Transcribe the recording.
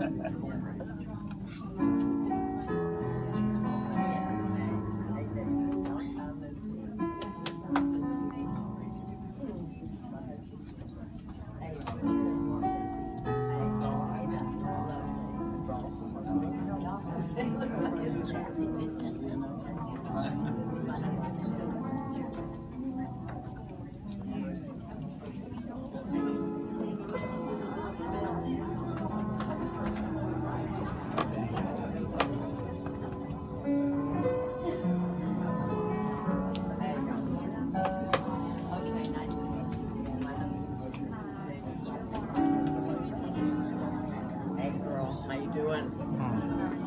It looks like it's How you doing?